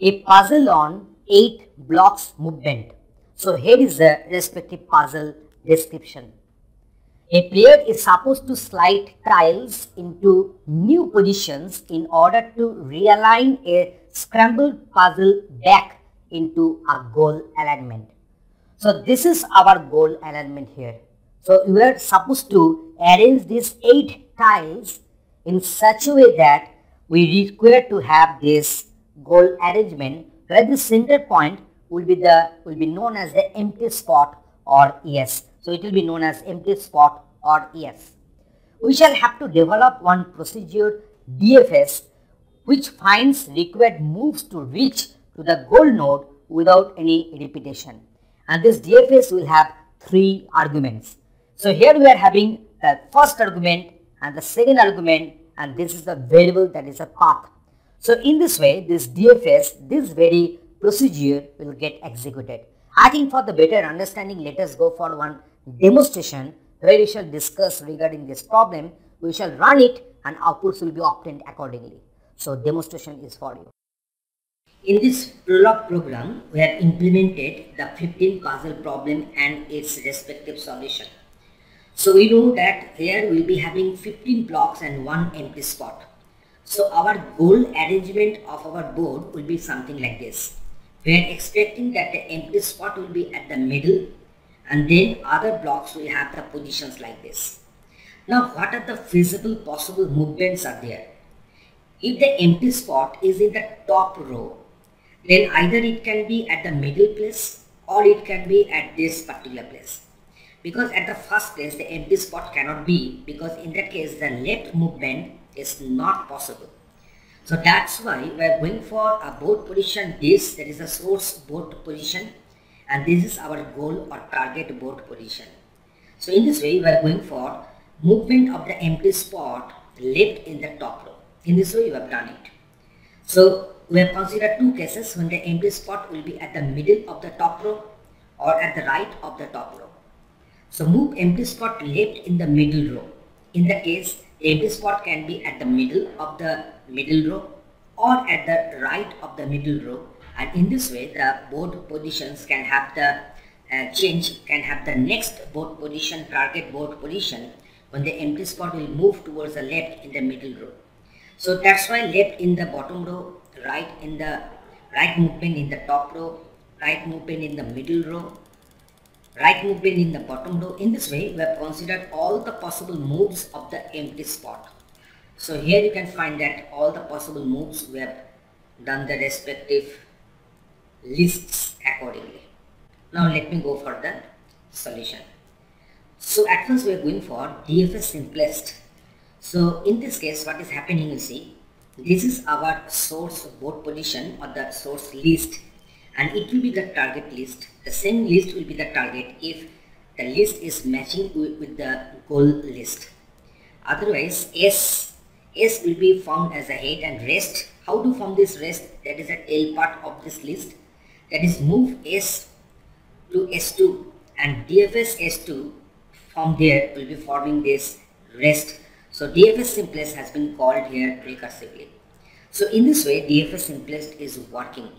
a puzzle on 8 blocks movement. So here is the respective puzzle description. A player is supposed to slide tiles into new positions in order to realign a scrambled puzzle back into a goal alignment. So this is our goal alignment here. So we are supposed to arrange these 8 tiles in such a way that we require to have this goal arrangement where the center point will be the will be known as the empty spot or ES. So it will be known as empty spot or ES. We shall have to develop one procedure DFS which finds required moves to reach to the goal node without any repetition. And this DFS will have three arguments. So here we are having the first argument and the second argument and this is the variable that is a path. So in this way, this DFS, this very procedure will get executed. I think for the better understanding, let us go for one demonstration where we shall discuss regarding this problem. We shall run it and outputs will be obtained accordingly. So demonstration is for you. In this Prolog program, we have implemented the 15 puzzle problem and its respective solution. So we know that here we will be having 15 blocks and one empty spot. So our goal arrangement of our board will be something like this. We are expecting that the empty spot will be at the middle and then other blocks will have the positions like this. Now what are the feasible possible movements are there? If the empty spot is in the top row, then either it can be at the middle place or it can be at this particular place. Because at the first place the empty spot cannot be because in that case the left movement is not possible. So that's why we are going for a board position this that is a source board position and this is our goal or target board position. So in this way we are going for movement of the empty spot left in the top row. In this way we have done it. So we have considered two cases when the empty spot will be at the middle of the top row or at the right of the top row. So move empty spot left in the middle row. In the case empty spot can be at the middle of the middle row or at the right of the middle row. And in this way the board positions can have the uh, change can have the next board position target board position when the empty spot will move towards the left in the middle row. So that's why left in the bottom row right in the right movement in the top row right movement in the middle row right movement in the bottom row. In this way, we have considered all the possible moves of the empty spot. So here you can find that all the possible moves we have done the respective lists accordingly. Now let me go for the solution. So at first we are going for DFS simplest. So in this case what is happening you see, this is our source board position or the source list and it will be the target list. The same list will be the target if the list is matching with, the goal list. Otherwise, S, S will be found as a head and rest. How to form this rest? That is a tail part of this list. That is move S to S2 and DFS S2 from there will be forming this rest. So DFS simplest has been called here recursively. So in this way DFS simplest is working.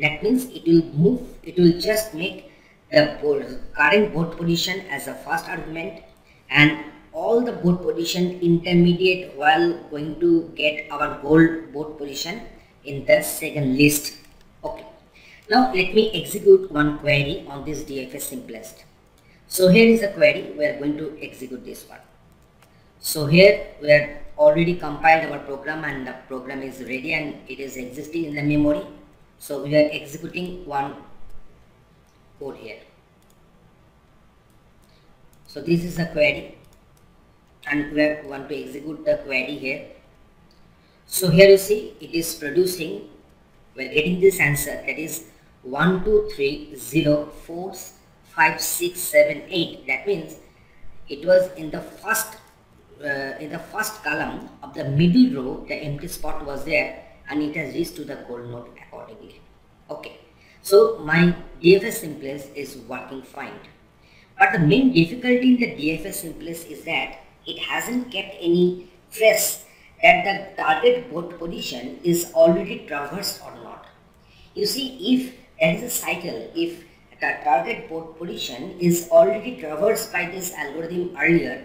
That means it will move, it will just make the current board position as a first argument and all the board position intermediate while going to get our goal board position in the second list. Okay. Now let me execute one query on this DFS simplest. So here is a query, we are going to execute this one. So here we are already compiled our program and the program is ready and it is existing in the memory so we are executing one code here. So this is a query and we want to execute the query here. So here you see it is producing, we are getting this answer that is 1, 2, 3, 0, 4, 5, 6, 7, 8. That means it was in the first uh, in the first column of the middle row the empty spot was there and it has reached to the goal node accordingly. Okay, so my DFS simplest is working fine. But the main difficulty in the DFS simplest is that it hasn't kept any trace that the target board position is already traversed or not. You see, if there is a cycle, if the target port position is already traversed by this algorithm earlier,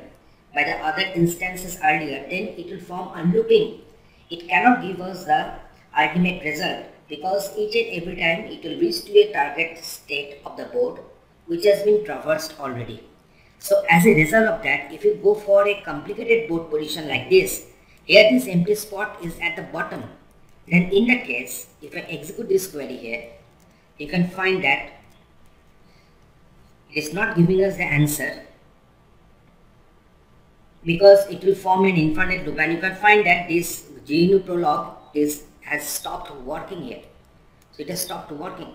by the other instances earlier, then it will form a looping. It cannot give us the ultimate result because each and every time it will reach to a target state of the board which has been traversed already. So as a result of that, if you go for a complicated board position like this, here this empty spot is at the bottom. Then in that case, if I execute this query here, you can find that it is not giving us the answer because it will form an infinite loop and you can find that this GNU Prolog is has stopped working here. So it has stopped working.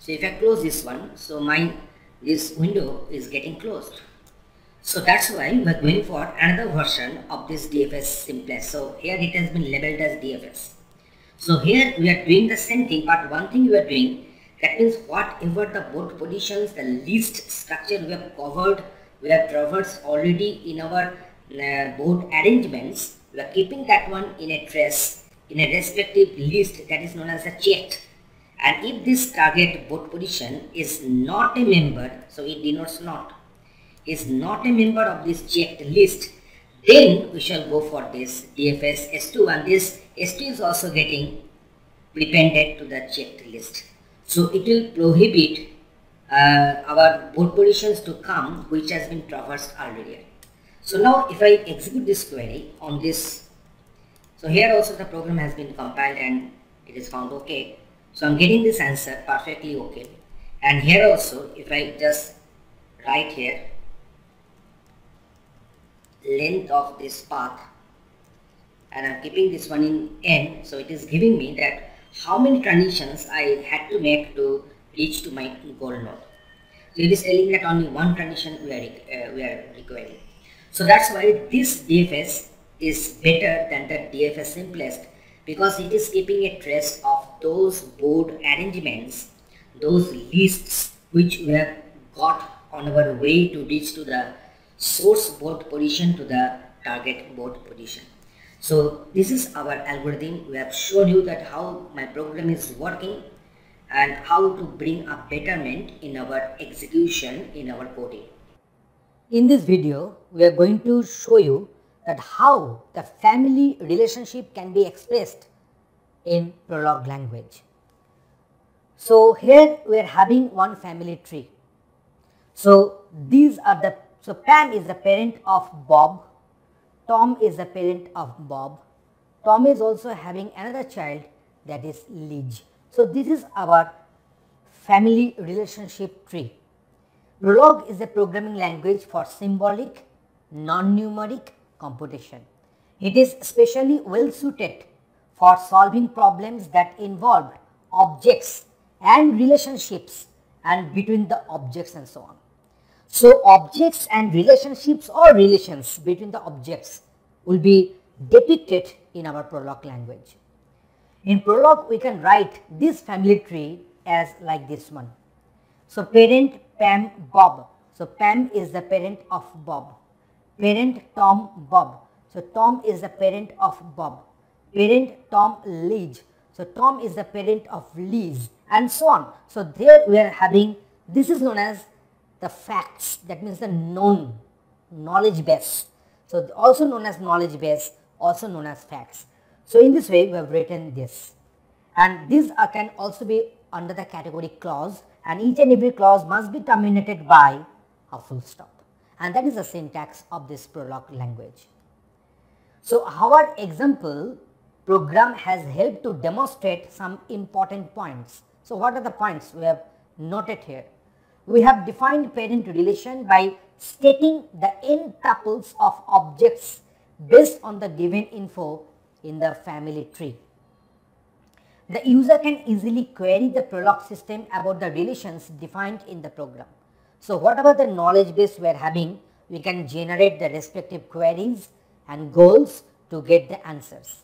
So if I close this one, so my this window is getting closed. So that's why we are going for another version of this DFS simplest. So here it has been labeled as DFS. So here we are doing the same thing, but one thing we are doing, that means whatever the board positions, the least structure we have covered, we have traversed already in our uh, board arrangements, we are keeping that one in a trace, in a respective list that is known as a checked. And if this target board position is not a member, so it denotes not, is not a member of this checked list, then we shall go for this DFS S2 and this S2 is also getting prepended to the checked list. So it will prohibit uh, our board positions to come which has been traversed earlier. So now if I execute this query on this, so here also the program has been compiled and it is found okay. So I'm getting this answer perfectly okay. And here also if I just write here length of this path and I'm keeping this one in n so it is giving me that how many transitions I had to make to reach to my goal node. So it is telling that only one transition we are, uh, we are requiring. So that's why this DFS is better than the DFS simplest because it is keeping a trace of those board arrangements, those lists which we have got on our way to reach to the source board position to the target board position. So this is our algorithm. We have shown you that how my program is working and how to bring a betterment in our execution in our coding. In this video, we are going to show you that how the family relationship can be expressed in Prolog language. So here we are having one family tree. So these are the so Pam is the parent of Bob, Tom is the parent of Bob, Tom is also having another child that is Liz. So this is our family relationship tree. Prolog is a programming language for symbolic, non-numeric computation. It is especially well suited for solving problems that involve objects and relationships and between the objects and so on. So objects and relationships or relations between the objects will be depicted in our Prolog language. In Prolog we can write this family tree as like this one. So parent Pam Bob. So Pam is the parent of Bob. Parent Tom Bob. So Tom is the parent of Bob. Parent Tom Liz. So Tom is the parent of Liz and so on. So there we are having this is known as the facts that means the known knowledge base. So also known as knowledge base also known as facts. So in this way we have written this and these are, can also be under the category clause and each and every clause must be terminated by a full stop and that is the syntax of this Prolog language. So our example program has helped to demonstrate some important points. So what are the points we have noted here? we have defined parent relation by stating the n tuples of objects based on the given info in the family tree. The user can easily query the Prolog system about the relations defined in the program. So whatever the knowledge base we are having, we can generate the respective queries and goals to get the answers.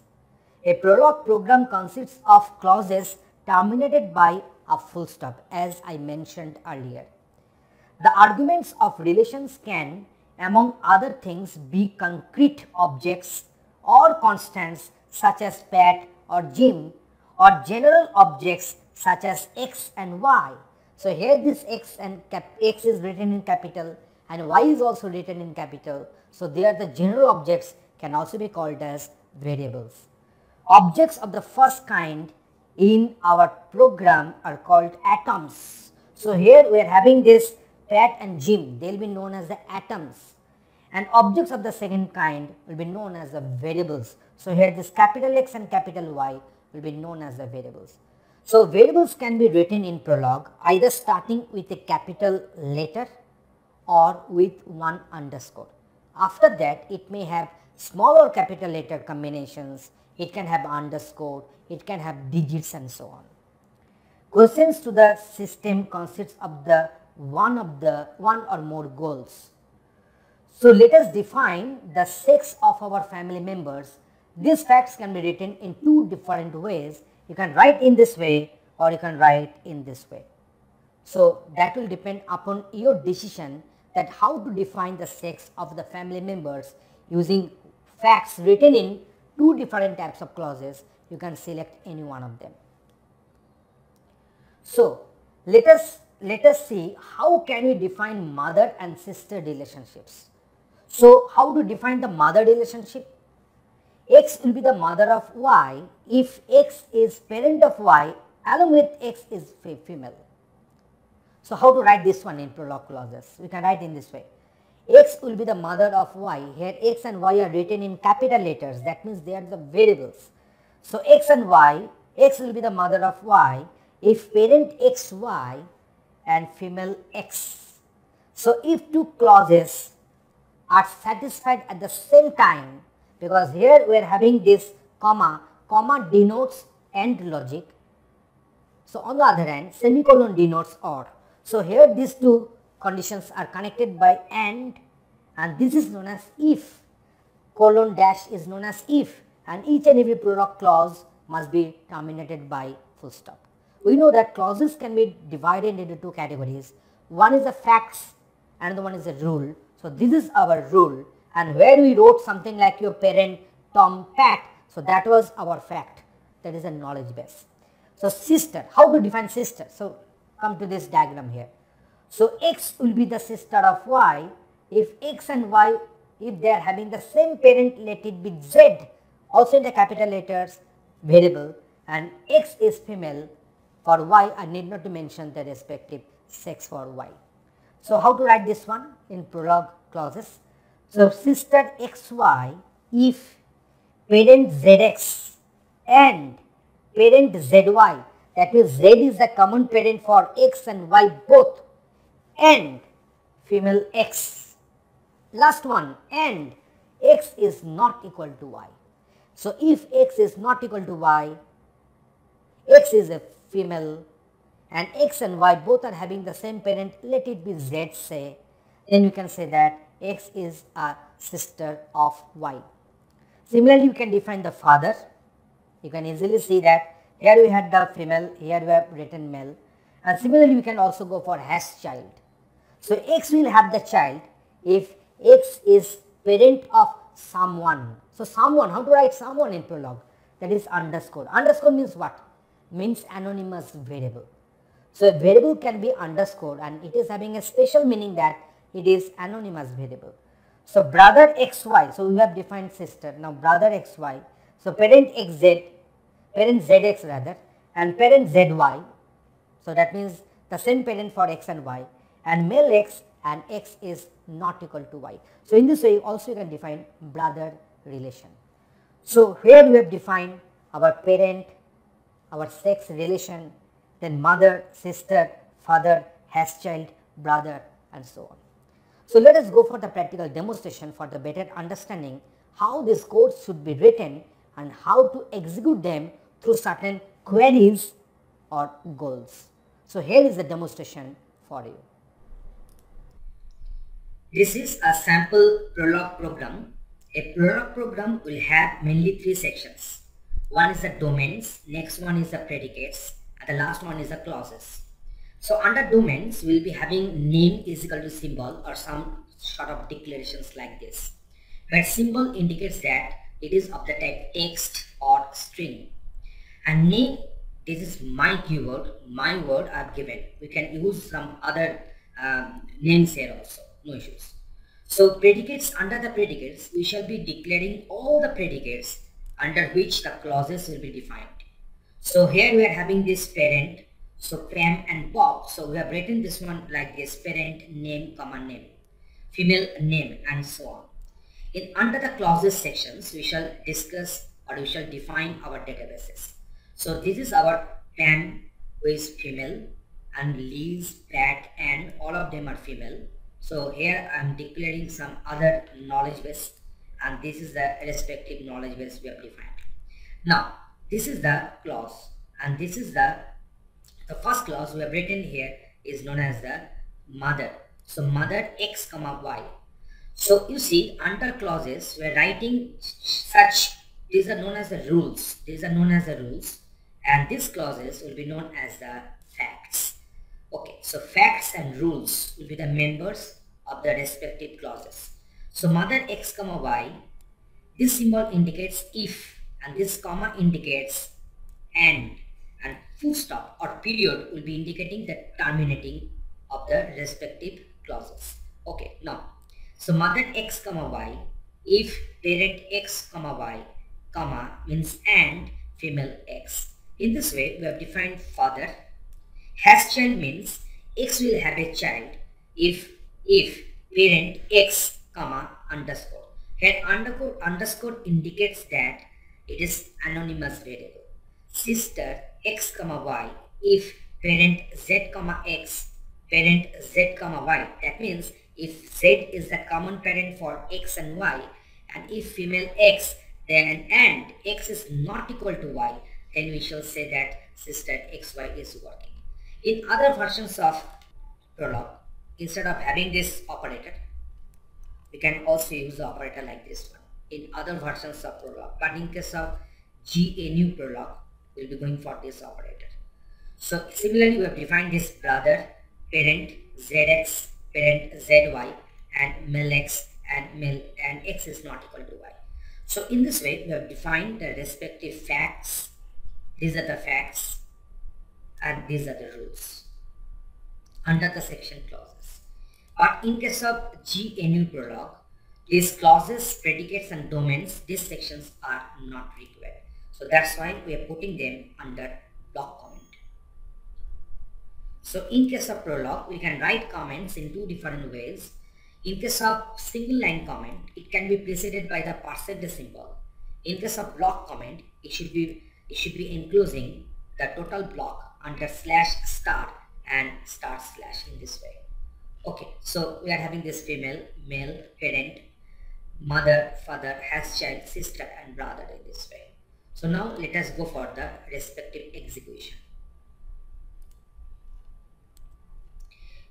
A Prolog program consists of clauses terminated by a full stop as I mentioned earlier. The arguments of relations can among other things be concrete objects or constants such as Pat or Jim or general objects such as x and y. So here this x and x is written in capital and y is also written in capital. So they are the general objects can also be called as variables. Objects of the first kind in our program are called atoms. So here we are having this Pat and Jim, they will be known as the atoms and objects of the second kind will be known as the variables. So here this capital X and capital Y will be known as the variables. So variables can be written in Prolog either starting with a capital letter or with one underscore. After that it may have small or capital letter combinations, it can have underscore, it can have digits and so on. Questions to the system consists of the one of the one or more goals. So let us define the sex of our family members. These facts can be written in two different ways. You can write in this way or you can write in this way. So that will depend upon your decision that how to define the sex of the family members using facts written in two different types of clauses. You can select any one of them. So let us let us see how can we define mother and sister relationships. So how to define the mother relationship? X will be the mother of Y if X is parent of Y along with X is female. So how to write this one in Prolog clauses? We can write in this way. X will be the mother of Y. Here X and Y are written in capital letters. That means they are the variables. So X and Y, X will be the mother of Y if parent XY and female X. So if two clauses are satisfied at the same time because here we are having this comma, comma denotes AND logic. So on the other hand semicolon denotes OR. So here these two conditions are connected by AND and this is known as if. Colon dash is known as if and each and every Prolog clause must be terminated by full stop. We know that clauses can be divided into two categories. One is a facts and the one is a rule. So this is our rule and where we wrote something like your parent Tom Pat. So that was our fact. That is a knowledge base. So sister, how to define sister? So come to this diagram here. So x will be the sister of y if x and y if they are having the same parent let it be z also in the capital letters variable and x is female for y I need not to mention the respective sex for y. So how to write this one in Prolog clauses? So sister xy if parent zx and parent zy that means z is the common parent for x and y both and female x. Last one and x is not equal to y. So if x is not equal to y, x is a female and x and y both are having the same parent, let it be z say, then you can say that x is a sister of y. Similarly, you can define the father. You can easily see that here we had the female, here we have written male and similarly we can also go for has child. So x will have the child if x is parent of someone. So someone, how to write someone in Prolog? That is underscore. Underscore means what? Means anonymous variable. So a variable can be underscored and it is having a special meaning that it is anonymous variable. So brother xy, so we have defined sister, now brother xy, so parent xz, parent zx rather and parent zy, so that means the same parent for x and y and male x and x is not equal to y. So in this way also you can define brother relation. So here we have defined our parent, our sex relation, then mother, sister, father, has child, brother and so on. So let us go for the practical demonstration for the better understanding how these codes should be written and how to execute them through certain queries or goals. So here is the demonstration for you. This is a sample Prolog program. A Prolog program will have mainly three sections. One is the domains, next one is the predicates, and the last one is the clauses. So under domains, we'll be having name is equal to symbol or some sort of declarations like this. Where symbol indicates that it is of the type text or string. And name this is my keyword my word I've given we can use some other um, names here also no issues so predicates under the predicates we shall be declaring all the predicates under which the clauses will be defined so here we are having this parent so Pam and Bob so we have written this one like this parent name comma name female name and so on in under the clauses sections we shall discuss or we shall define our databases so this is our Pam who is female and Liz, Pat and all of them are female. So here I am declaring some other knowledge base and this is the respective knowledge base we have defined. Now this is the clause and this is the the first clause we have written here is known as the mother. So mother x comma y. So you see under clauses we are writing such these are known as the rules. These are known as the rules and these clauses will be known as the facts. Okay, so facts and rules will be the members of the respective clauses. So mother x comma y, this symbol indicates if and this comma indicates and and full stop or period will be indicating the terminating of the respective clauses. Okay, now, so mother x comma y, if parent x comma y, comma means and female x in this way, we have defined father. Has child means X will have a child if if parent X comma underscore. Here underscore underscore indicates that it is anonymous variable. Sister X comma Y if parent Z comma X parent Z comma Y. That means if Z is the common parent for X and Y and if female X then and X is not equal to Y then we shall say that system xy is working. In other versions of Prolog, instead of having this operator, we can also use the operator like this one in other versions of Prolog. But in case of GNU Prolog, we'll be going for this operator. So similarly, we have defined this brother, parent, zx, parent, zy, and male x, and male and x is not equal to y. So in this way, we have defined the respective facts these are the facts and these are the rules under the section clauses. But in case of GNU Prolog, these clauses, predicates and domains, these sections are not required. So that's why we are putting them under block comment. So in case of Prolog, we can write comments in two different ways. In case of single line comment, it can be preceded by the percentage symbol. In case of block comment, it should be it should be enclosing the total block under slash star and star slash in this way okay so we are having this female male parent mother father has child sister and brother in this way so now let us go for the respective execution.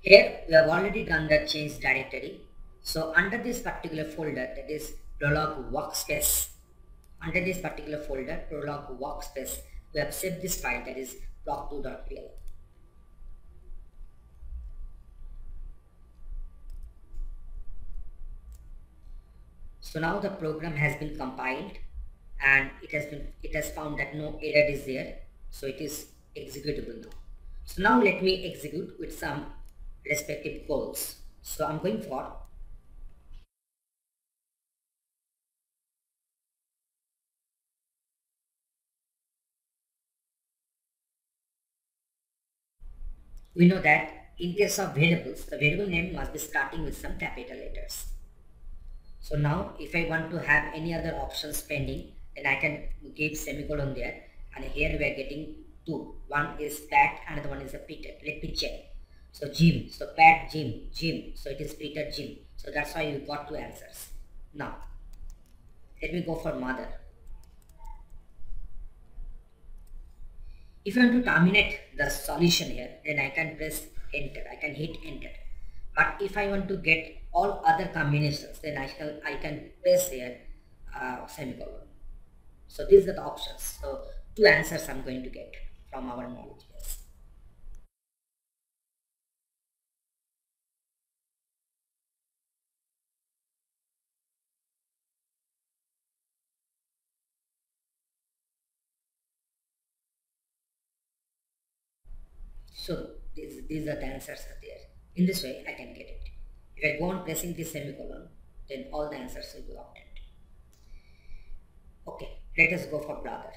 Here we have already done the change directory. So under this particular folder that is prolog workspace under this particular folder prolog workspace we have saved this file that is block2.pl so now the program has been compiled and it has been it has found that no error is there so it is executable now so now let me execute with some respective calls so i'm going for we know that in case of variables, the variable name must be starting with some capital letters. So now if I want to have any other options pending, then I can give semicolon there and here we are getting two. One is Pat, another one is a Peter. Let me check. So Jim, so Pat, Jim, Jim. So it is Peter, Jim. So that's why you got two answers. Now, let me go for mother. If I want to terminate the solution here, then I can press enter. I can hit enter. But if I want to get all other combinations, then I can I can press here uh, semicolon. So these are the options. So two answers I'm going to get from our knowledge base. So these, these are the answers are there. In this way, I can get it. If I go on pressing the semicolon, then all the answers will be obtained. Let us go for brother.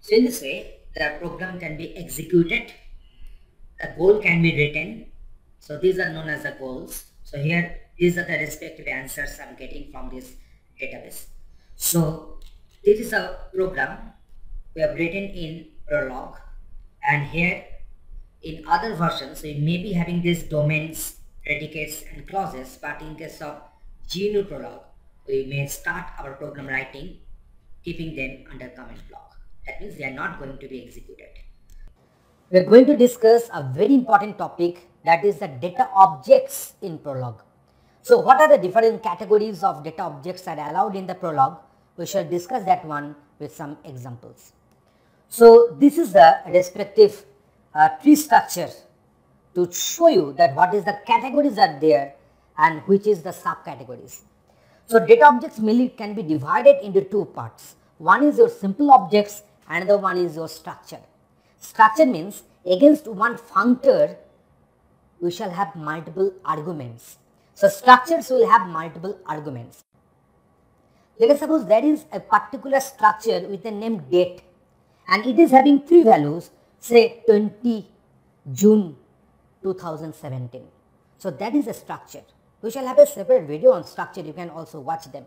So in this way, the program can be executed, the goal can be written. So these are known as the goals. So here, these are the respective answers I'm getting from this database. So this is a program we have written in Prolog and here in other versions we may be having these domains, predicates and clauses but in case of GNU Prolog we may start our program writing keeping them under comment block. That means they are not going to be executed. We are going to discuss a very important topic that is the data objects in Prolog. So what are the different categories of data objects that are allowed in the Prolog? We shall discuss that one with some examples. So this is the respective uh, tree structure to show you that what is the categories are there and which is the subcategories. So data objects mainly can be divided into two parts. One is your simple objects another one is your structure. Structure means against one functor we shall have multiple arguments. So structures will have multiple arguments. Let us suppose there is a particular structure with a name date and it is having three values say 20 June 2017. So that is a structure. We shall have a separate video on structure you can also watch them.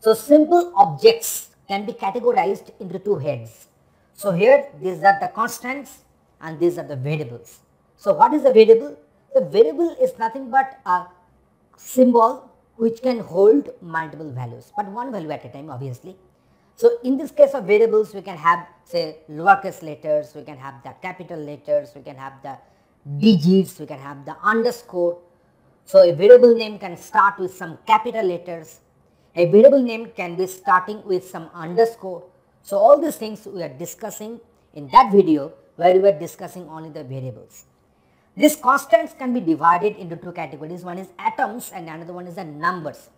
So simple objects can be categorized into two heads. So here these are the constants and these are the variables. So what is the variable? The variable is nothing but a symbol which can hold multiple values, but one value at a time obviously. So in this case of variables we can have say lowercase letters, we can have the capital letters, we can have the digits, we can have the underscore. So a variable name can start with some capital letters a variable name can be starting with some underscore. So all these things we are discussing in that video where we were discussing only the variables. These constants can be divided into two categories. One is atoms and another one is the numbers.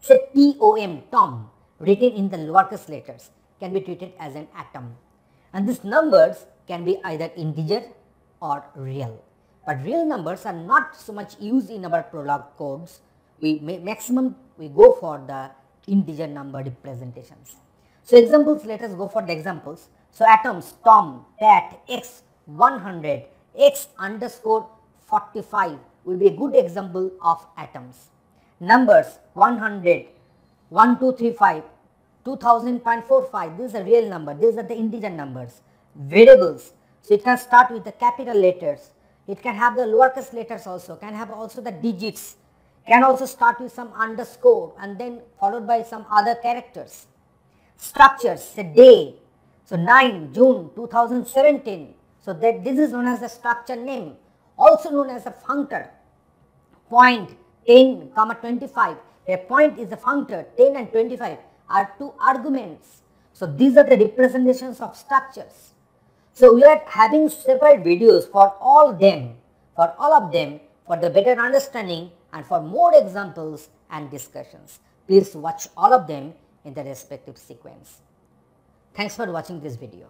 So TOM, Tom, written in the lowercase letters can be treated as an atom. And these numbers can be either integer or real. But real numbers are not so much used in our Prolog codes. We maximum we go for the integer number representations. So examples, let us go for the examples. So atoms, Tom, that, X 100, X underscore 45 will be a good example of atoms. Numbers 100, 1235, 2000.45, this is a real number, these are the integer numbers. Variables, so it can start with the capital letters, it can have the lowercase letters also, can have also the digits, can also start with some underscore and then followed by some other characters. Structures, say day, so 9 June 2017, so that this is known as a structure name, also known as a functor. Point 10 comma 25, a point is a functor, 10 and 25 are two arguments. So these are the representations of structures. So we are having separate videos for all them, for all of them for the better understanding and for more examples and discussions. Please watch all of them in the respective sequence. Thanks for watching this video.